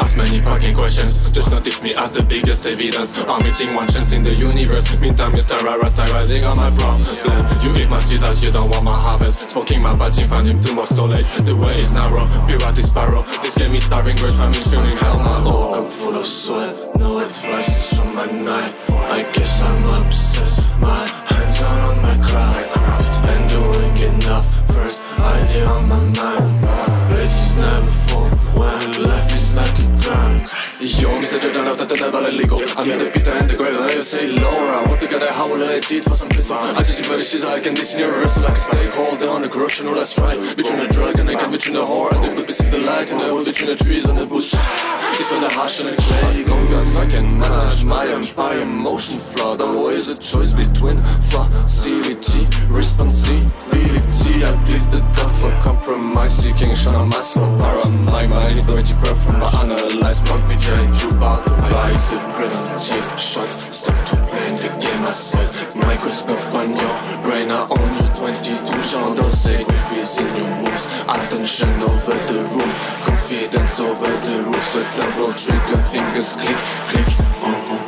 ask many fucking questions. Just notice me as the biggest evidence. I'm meeting one chance in the universe. Meantime, start rising on my problem. You eat my seed as you don't want my harvest. Smoking my batching, find him too much solace. The way is narrow, pirate is sparrow. This game is starving, great family's feeling hell Mao Woke up full of sweat, no advice from my night. I guess I'm obsessed. My hands are on my craft. And doing enough. First idea on my mind. Yo, Mr. Jordan out at the level illegal I'm in the pit and the and I say Laura Want to get a how will I cheat for some piss I just remember she's like in this universe Like a stakeholder on the corruption, oh that's right. Between the drug and the gun, between the whore And the be see the light and the wood between the trees and the bush. It's when the harsh and the clay Long as I can manage my empire Motion flood, always a choice between Facility, responsibility. I please the for my Seeking my soul Power my mind, you perform I analyze, mark me if you bought the vice The preventive shot. Step to play the game I said. Microscope on your brain I own you 22 Jean de sacrifice in your moves. Attention over the room Confidence over the roof. So double trigger fingers click click oh, oh.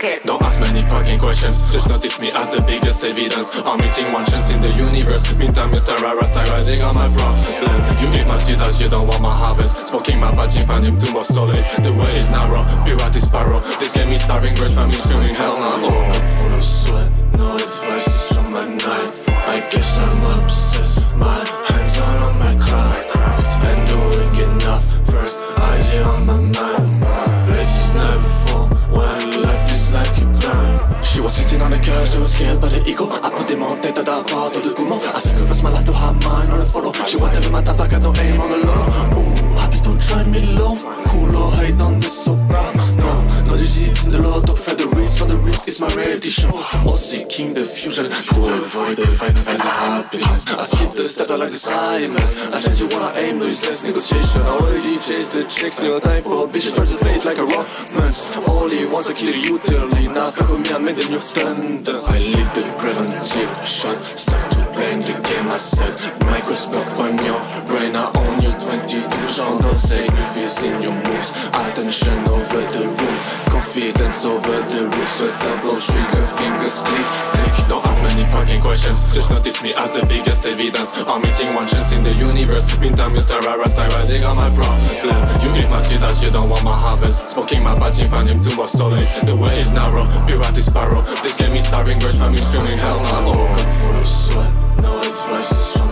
Okay. Don't ask many fucking questions. Just notice me as the biggest evidence. I'm meeting one chance in the universe. Meantime Mr. Rara start rising on my problem You eat my seed as you don't want my harvest. Smoking my batching, find him too much solace. The way is narrow, pirate is sparrow This game is starving, great family's feeling hell. Now Woke up full of sweat, A couch, she was scared by the ego I put them on tête part de Kumo I sacrificed my life to have mine on a follow. She was never my type, I got no aim on the low Ooh, happy to try me low Cool or hate on the soprano No, no digits in the Don't fight the risk, on the risk is my reality show. All seeking the fusion. To avoid the fight, find the happiness. I skip the step, I like the silence. I change it when I aim, no useless negotiation. I already chased the chicks, no time for bitches Try to play it like a romance All he wants to kill you utterly Nothing with me, I made the new standards I lead the preventive shot. Stop to playing the game I said. Microscope on your brain. I own you 22. Jean de sacrifice in your moves. Attention over the room. Confidence over the roof. So double trigger fingers click click. Don't ask many fucking questions Just notice me as the biggest evidence I'm meeting one chance in the universe Meantime Mr. Rara start rising on my problem You eat my seed as you don't want my harvest Smoking my batching, find him too much solace The way is narrow, pirate is sparrow This game is starving, great family's feeling hell now up full of sweat. No advices from